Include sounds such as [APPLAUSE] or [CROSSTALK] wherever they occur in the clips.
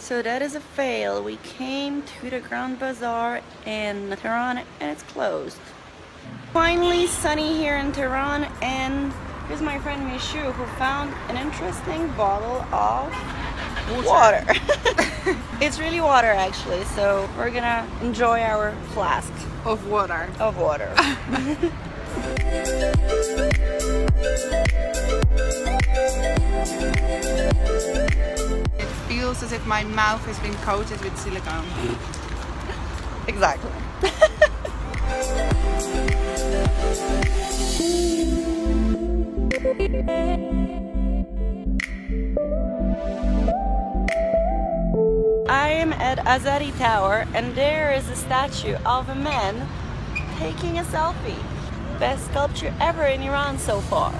so that is a fail. We came to the Grand Bazaar in Tehran and it's closed. Finally sunny here in Tehran and here's my friend Mishu who found an interesting bottle of water. [LAUGHS] [LAUGHS] it's really water actually, so we're gonna enjoy our flask of water. Of water. [LAUGHS] it feels as if my mouth has been coated with silicone. exactly. I am at Azadi Tower and there is a statue of a man taking a selfie. Best sculpture ever in Iran so far.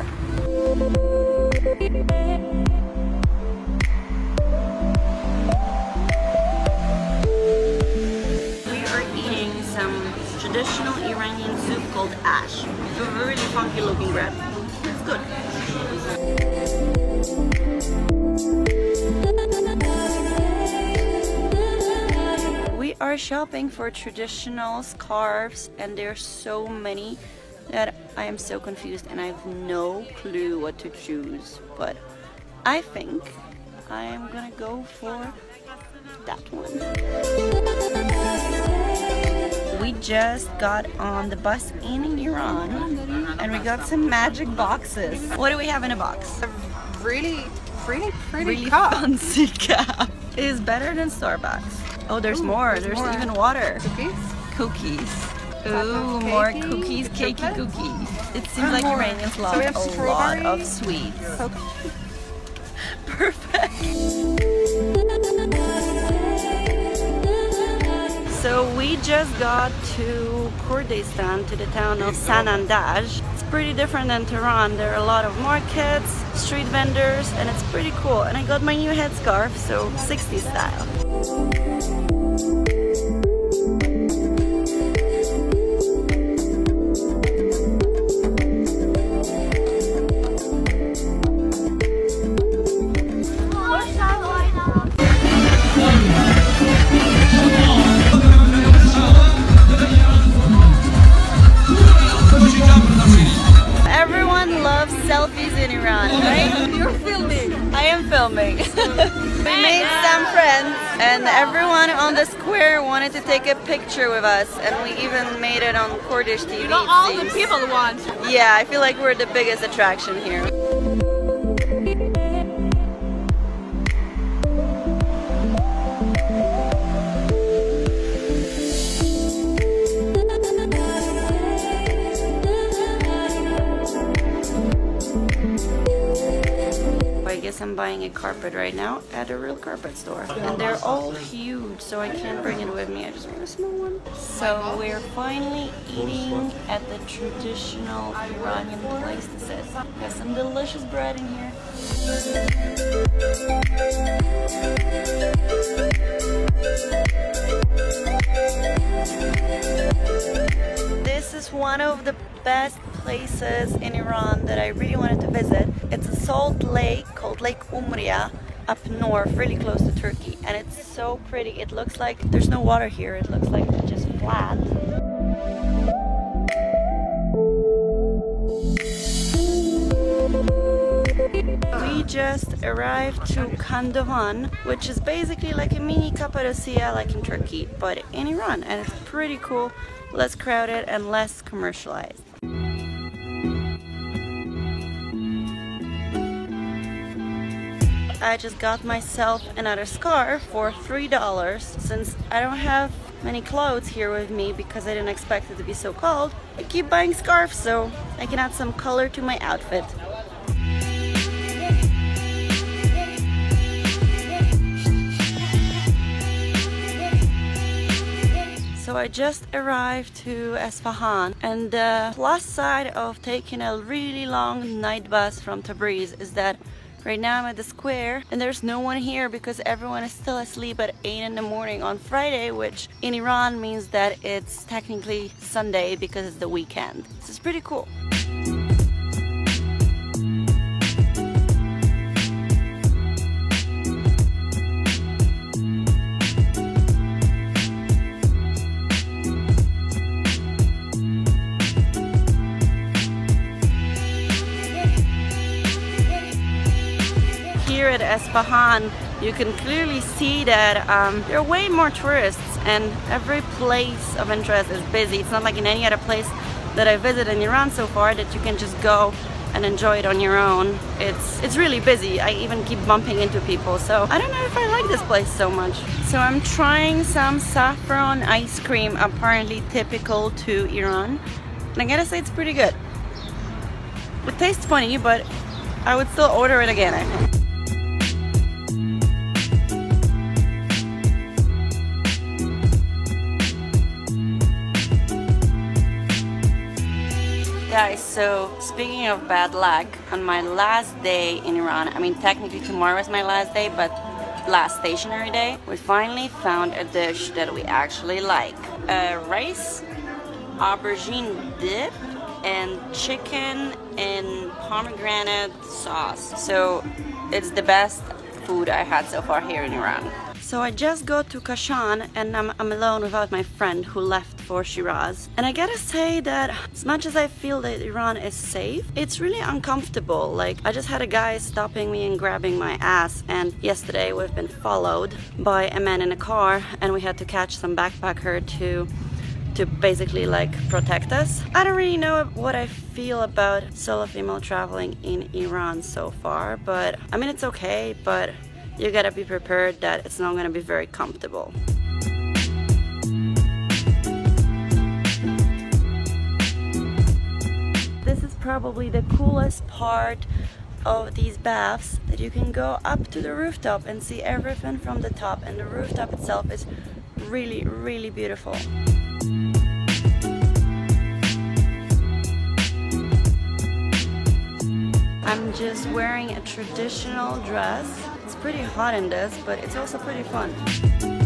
Shopping for traditional scarves and there's so many that I am so confused and I have no clue what to choose. But I think I am gonna go for that one. We just got on the bus in Iran and we got some magic boxes. What do we have in a box? A really, really pretty really cup. fancy cup. It is better than Starbucks. Oh, there's Ooh, more. there's There's, more. even water. Cookies? Cookies. Chocolate Ooh, more cookies, with cakey chocolate? cookies. It seems And like more. Iranians So love we have a lot of sweets. Coke- [LAUGHS] Perfect. So we just got to Kurdistan, to the town of Sanandaj. It's pretty different than Tehran. There are a lot of markets, street vendors, and it's pretty cool. And I got my new headscarf, so 60s style. Selfies in Iran, right? [LAUGHS] You're filming. I am filming. [LAUGHS] we made some friends and everyone on the square wanted to take a picture with us and we even made it on Kurdish TV. Not it all the people want. Yeah, I feel like we're the biggest attraction here. I guess I'm buying a carpet right now at a real carpet store. And they're all huge, so I can't bring it with me. I just want a small one. So we're finally eating at the traditional Iranian place this is. Got some delicious bread in here. This is one of the best places in Iran that I really wanted to visit. It's a salt lake called Lake Urmia up north, really close to Turkey. And it's so pretty. It looks like there's no water here. It looks like just flat. We just arrived to Kandavan, which is basically like a mini Cappadocia like in Turkey, but in Iran. And it's pretty cool, less crowded and less commercialized. I just got myself another scarf for $3 since I don't have many clothes here with me because I didn't expect it to be so cold. I keep buying scarves so I can add some color to my outfit. So I just arrived to Esfahan and the plus side of taking a really long night bus from Tabriz is that right now I'm at the square and there's no one here because everyone is still asleep at 8 in the morning on Friday which in Iran means that it's technically Sunday because it's the weekend. So it's pretty cool. Esfahan, you can clearly see that um, there are way more tourists and every place of interest is busy. It's not like in any other place that I visited in Iran so far that you can just go and enjoy it on your own. It's it's really busy. I even keep bumping into people. So I don't know if I like this place so much. So I'm trying some saffron ice cream, apparently typical to Iran. And I gotta say it's pretty good. It tastes funny, but I would still order it again, I think. Guys, so speaking of bad luck, on my last day in Iran, I mean technically tomorrow is my last day, but last stationary day, we finally found a dish that we actually like. Rice, aubergine dip, and chicken in pomegranate sauce. So it's the best food I had so far here in Iran. So I just got to Kashan and I'm, I'm, alone without my friend who left for Shiraz. And I gotta say that as much as I feel that Iran is safe, it's really uncomfortable. Like I just had a guy stopping me and grabbing my ass and yesterday we've been followed by a man in a car and we had to catch some backpacker to to basically like protect us. I don't really know what I feel about solo female traveling in Iran so far, but I mean it's okay, but you gotta be prepared that it's not gonna be very comfortable. This is probably the coolest part of these baths that you can go up to the rooftop and see everything from the top and the rooftop itself is really really beautiful. I'm just wearing a traditional dress. It's pretty hot in this, but it's also pretty fun.